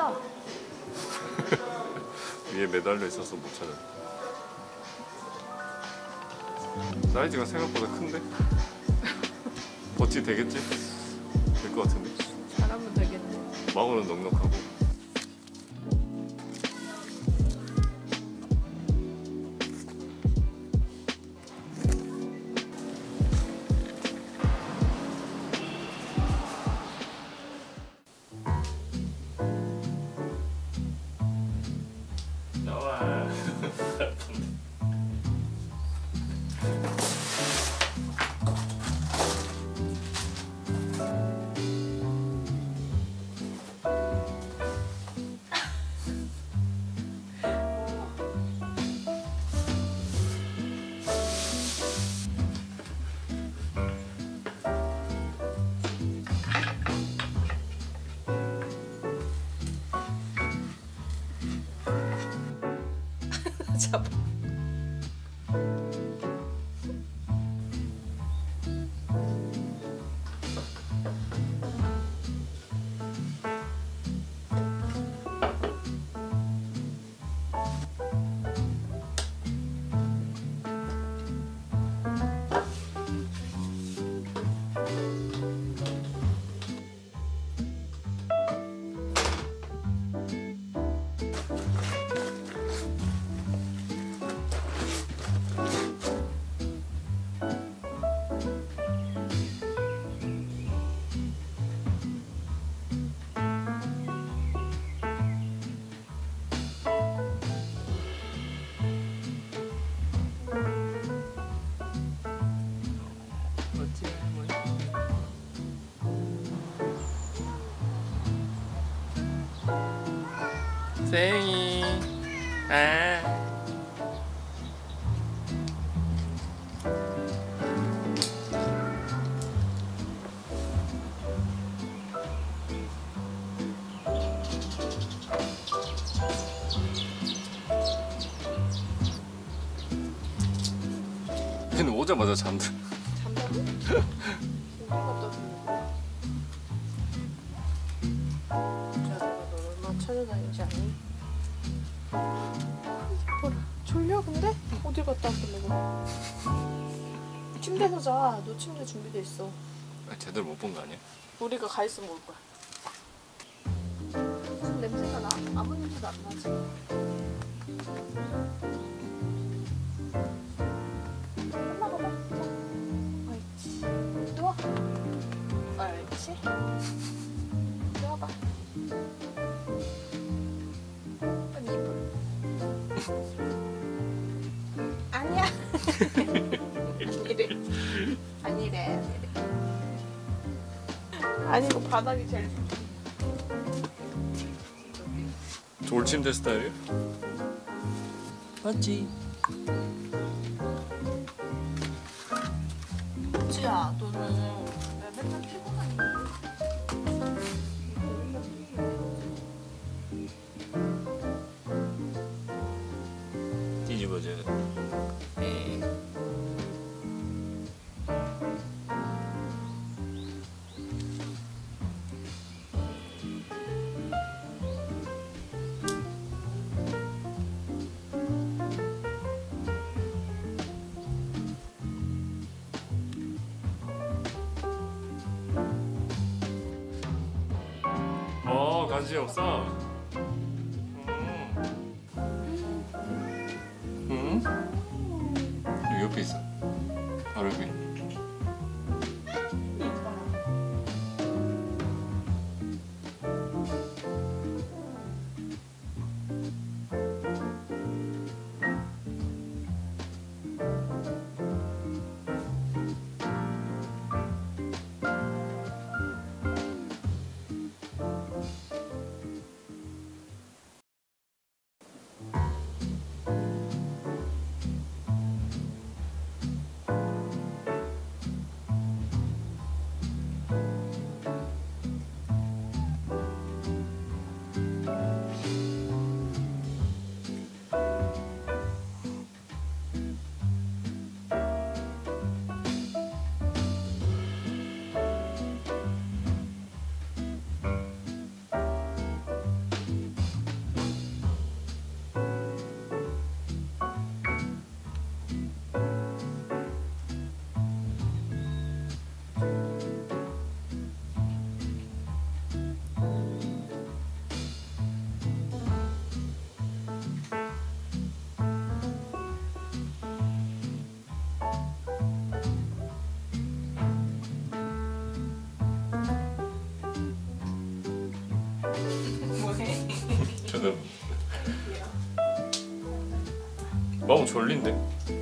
크다. 위에 매달려 있어서 못 찾아. 사이즈가 생각보다 큰데? 버티 되겠지? 될 것 같은데? 잘하면 되겠네. 마고는 넉넉하고. up. 생이. 아. 얘는 오자마자 잠들. 잠자 찾아다니는지 아니? 뭐라? 졸려 근데? 어디 갔다 왔길래 그래? 침대에서 자. 너 침대 준비돼 있어. 아, 제대로 못 본 거 아니야? 우리가 가 있으면 올 거야. 무슨 냄새가 나? 아무 냄새도 안 나지. 아니래. 아니래. 아니래. 아니 이거 바닥이 제일 돌침대 스타일이야? 맞지? 지야 너는 왜 맨날 피곤하니? 뒤집어져. 에. 어, 간지 없어. 음. 응? 여기 옆에 있어. 바로 옆에. 뭐 너무 졸린데?